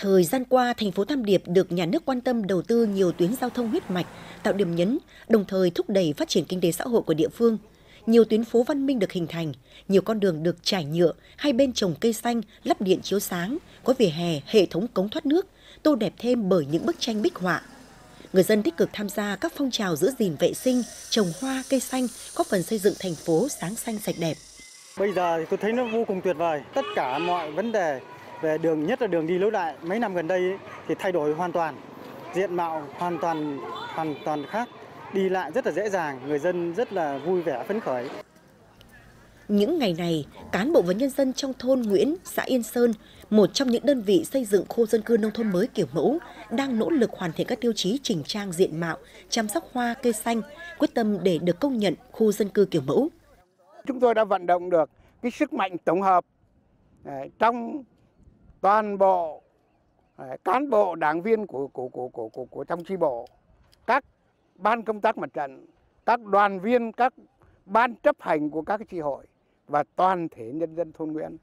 Thời gian qua, thành phố Tam Điệp được nhà nước quan tâm đầu tư nhiều tuyến giao thông huyết mạch, tạo điểm nhấn, đồng thời thúc đẩy phát triển kinh tế xã hội của địa phương. Nhiều tuyến phố văn minh được hình thành, nhiều con đường được trải nhựa, hai bên trồng cây xanh, lắp điện chiếu sáng, có vỉa hè, hệ thống cống thoát nước, tô đẹp thêm bởi những bức tranh bích họa. Người dân tích cực tham gia các phong trào giữ gìn vệ sinh, trồng hoa, cây xanh, góp phần xây dựng thành phố sáng xanh sạch đẹp. Bây giờ thì tôi thấy nó vô cùng tuyệt vời. Tất cả mọi vấn đề về đường nhất là đường đi lối lại mấy năm gần đây thì thay đổi hoàn toàn diện mạo hoàn toàn hoàn toàn khác đi lại rất là dễ dàng người dân rất là vui vẻ phấn khởi những ngày này, cán bộ và nhân dân trong thôn Nguyễn, xã Yên Sơn, một trong những đơn vị xây dựng khu dân cư nông thôn mới kiểu mẫu, đang nỗ lực hoàn thiện các tiêu chí chỉnh trang diện mạo, chăm sóc hoa, cây xanh, quyết tâm để được công nhận khu dân cư kiểu mẫu. Chúng tôi đã vận động được cái sức mạnh tổng hợp trong toàn bộ à, cán bộ đảng viên của của của của của, của trong chi bộ, các ban công tác mặt trận, các đoàn viên, các ban chấp hành của các tri hội và toàn thể nhân dân thôn Nguyễn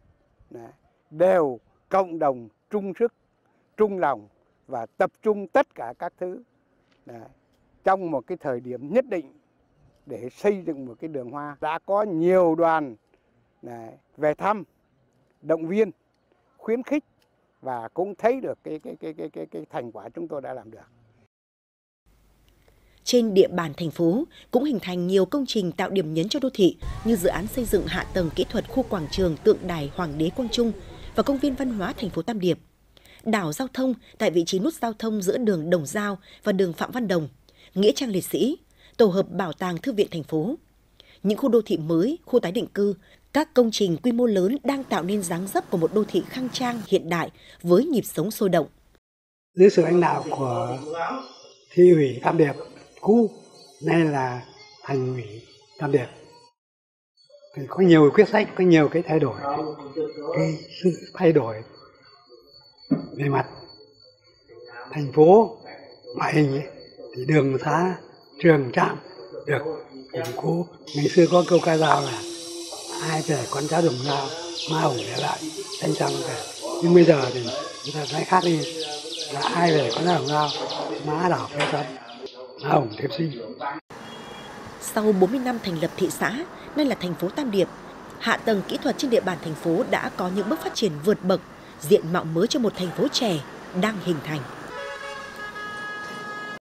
đều cộng đồng trung sức, trung lòng và tập trung tất cả các thứ trong một cái thời điểm nhất định để xây dựng một cái đường hoa. Đã có nhiều đoàn về thăm, động viên khuyến khích và cũng thấy được cái cái cái cái cái, cái thành quả chúng tôi đã làm được. Trên địa bàn thành phố cũng hình thành nhiều công trình tạo điểm nhấn cho đô thị như dự án xây dựng hạ tầng kỹ thuật khu quảng trường tượng đài Hoàng đế Quang Trung và công viên văn hóa thành phố Tam Điệp. Đảo giao thông tại vị trí nút giao thông giữa đường Đồng Giao và đường Phạm Văn Đồng, Nghĩa trang liệt sĩ, tổ hợp bảo tàng thư viện thành phố. Những khu đô thị mới, khu tái định cư, các công trình quy mô lớn đang tạo nên dáng dấp của một đô thị khang trang hiện đại với nhịp sống sôi động. Dưới sự lãnh đạo của thị ủy Tam Điệp, cũ nay là thành ủy Tam Điệp thì có nhiều quyết sách, có nhiều cái thay đổi, cái sự thay đổi về mặt thành phố ngoại hình ấy, thì đường xá trường trạm được củng cố ngày xưa có câu ca dao là ai về con cháu đồng nhau, ma hùng để lại thanh trăng về nhưng bây giờ thì chúng ta nói khác đi, là ai về con cháu đồng nhau má đảo phê sân ma hùng thiếp sinh. Sau 40 năm thành lập thị xã, nay là thành phố Tam Điệp, hạ tầng kỹ thuật trên địa bàn thành phố đã có những bước phát triển vượt bậc, diện mạo mới cho một thành phố trẻ đang hình thành.